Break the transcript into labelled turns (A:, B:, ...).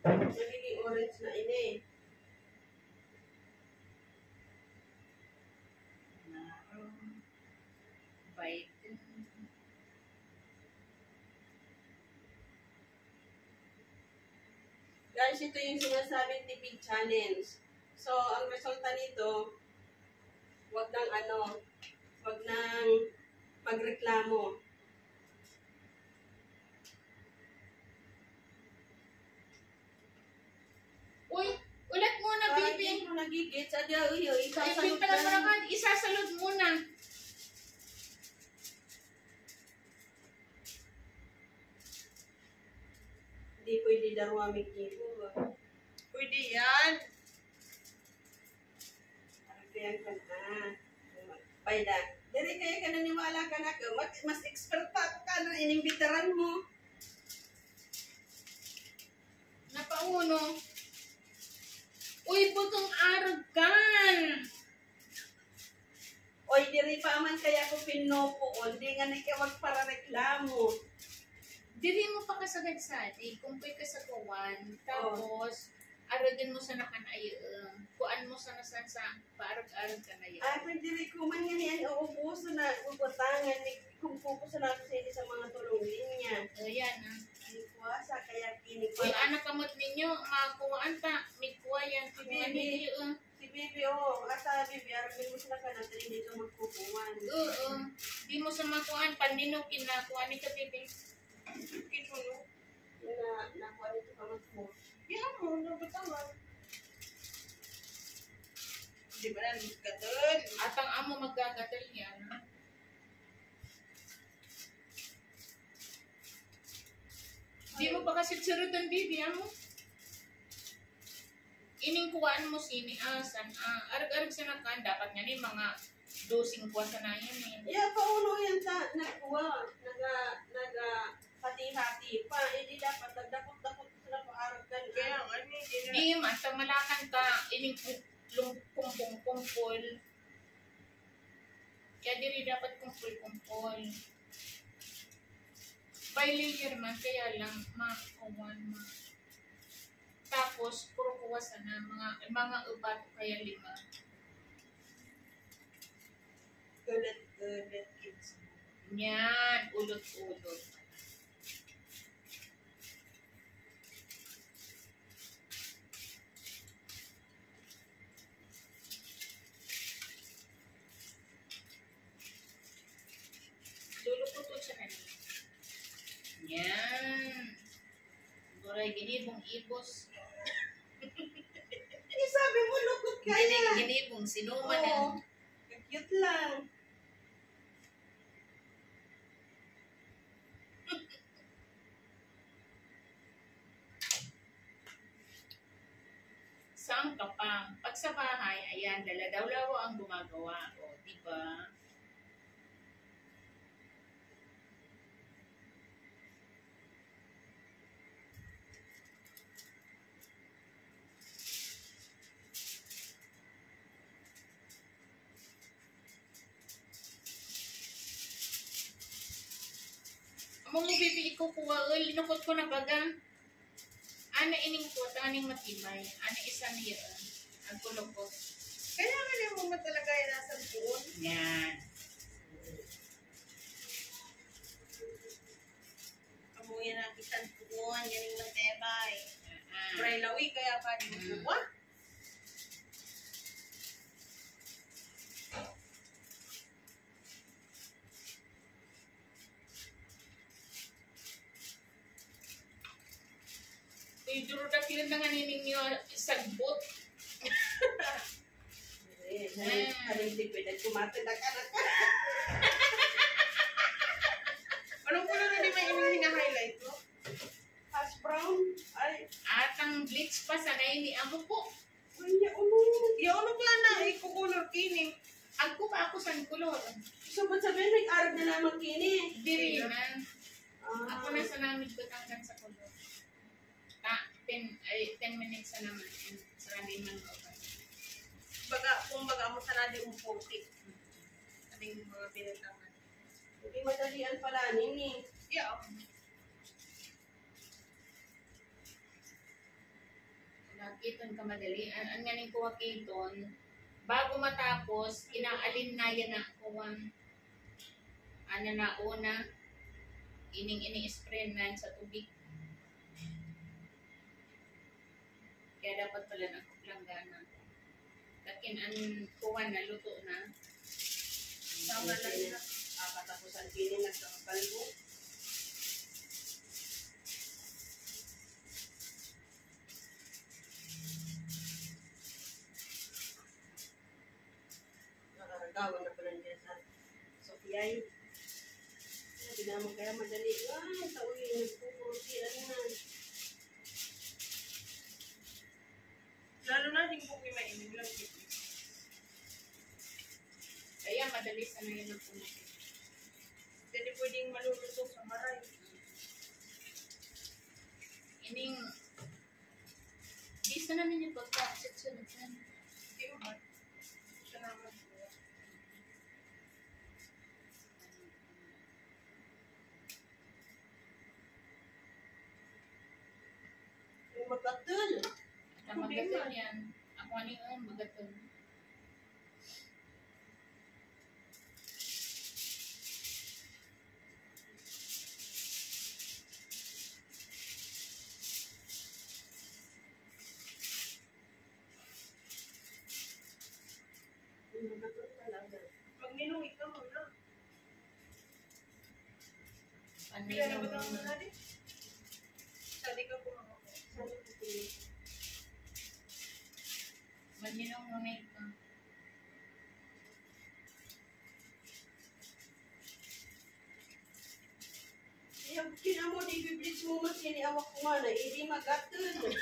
A: Nagiging orange na ini.
B: Narrow. Biden.
A: Guys, ito yung sinasabing tipid challenge. So, ang resulta nito, wag nang ano, wag nang magreklamo.
B: Uy, ulat muna,
A: Parang
B: baby.
A: Hindi mo nagigit. Sabi, uy, uy,
B: Ay,
A: isasalot
B: pala. Isasalod muna.
A: Hindi pwede darwamig dito.
C: Pwede yan.
A: Arabiyan ka na. Payda. Dili kaya ka naniwala ka na. Mas, mas expert pa ako ka na inimbitaran mo.
B: Napauno. Uy, putong argan.
A: Oy, diri pa man kaya ko pinupuon. Di nga nakawag para reklamo.
B: Dili mo pa kasagad sa atin. Kumpay ka sa kuwan. Tapos, aragan mo sa nakanayang. Kuan mo sa nasan sa paarag-arag ka na yun.
A: Ay, pwede rin ko man nga niyan. Uubuso na. Ubutangan. Kung pupuso na ako sa inyo sa mga tulong niya.
B: Ayan ah.
A: Ay, kuwasa. Kaya kini
B: Uy,
A: pa.
B: anak kamot ninyo, makakuhaan ta. May kuha yan. Kuha ninyo. uh.
A: Si Bibi, oh. Asa, Bibi. Arabin mo sila ka na. Dito magkukuhan.
B: Oo. Di mo sa makuhaan. Panino kinakuha ni ka, baby.
C: Kinulo.
A: Na, nakuha nito ka magkukuhan.
C: Yan mo, nabatawan. Di ba na katol?
B: At ang amo magagatal yan. Di mo pa kasi surod ang bibi, amo. Ining kuwaan mo sini asan. Ah, arag-arag sa nakan, dapat nga ni mga dosing kuwa sa na yan eh.
A: Yeah, pauno yan ta. Nakuha. Naga, naga, hati-hati pa. Eh, di dapat. Nagdakot-dakot sila pa arag ka.
C: Kaya hindi na.
B: Di man, malakan ka, ining kumpong-kumpol. Kaya diri dapat kumpol-kumpol. By layer man, kaya lang, ma. Tapos, puro kuha sana, mga, mga ubat kaya lima.
A: Kids.
B: Yan, ulot-ulot. Ginibong ibos.
A: Eh, sabi mo, lukot kaya.
B: Gini- Ginibong sinuman
A: Oo.
B: ang
A: Cute lang.
B: Saan ka pa? Pag sa bahay, ayan, daladaw-lawa ang gumagawa. O, di ba? Amo mo bibi ikukuha ul, linukot ko na baga. Ana ining ko, taning matibay. Ana isa niya. Ang kulukot.
C: Kaya nga niya mo talaga yung nasa buon.
B: Yan.
C: Kamuya na kitang buon, yan yung matebay.
B: Ah.
C: Pray lawi, kaya ka di mo
B: duro na kilo na nga nininyo sagbot.
A: Eh, haling- haling di pwede kumatid na ka na.
C: Anong kulay na di may inyong hina-highlight mo?
A: Hash brown. Ay,
B: At ang bleach pa sa ni amo po.
A: uy, ya, ulo.
C: Yung ano ka na, ikukulor kini.
B: Ako pa ako sa kulor.
A: So, ba't sabihin, nag-arag na naman kini?
B: Diri na. Ako na sa namin ko tanggan sa kulor. Ta, 10 ay 10 minutes na naman. Sa namin man ko.
C: Baga, kung baga mo sa nadi umputi. Ating mga pinagtangan.
A: Hindi madalian pala nini.
C: Yeah.
B: kiton ka madali. Ang ang ganing kuha kiton, bago matapos, inaalin na yan na kuwan. Ano na una, ining ini spray na sa tubig. Kaya dapat pala na langgana. Lakin ang kuwan na luto na.
C: Tama lang na.
A: na. Ah, katapusan pili na sa kalbo. Nakaragawan na pala niya sa Sofiyay. Hindi naman kaya madali. Ay, sa uli, nagpupurusian na.
C: Lalo
B: Madali sana yun ang puno.
C: Hindi pwedeng maluluto sa maray.
B: Ining, di sana ninyo pagka-sunod na.
C: Hindi mo ba? Siya naman.
A: Yung magkatul.
B: Ang magaton yan. Ako ano yung magaton.
A: Yung
B: maninong muna ito.
A: Yung kinamo di biblis mo mas ini awak ko man, hindi magatul.